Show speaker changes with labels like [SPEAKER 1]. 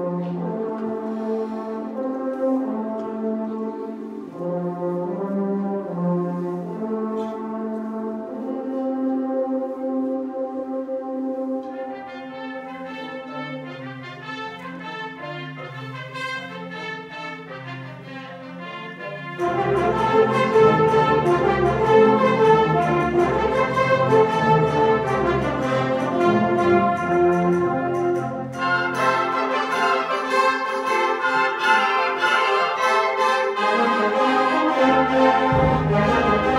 [SPEAKER 1] Thank you. Música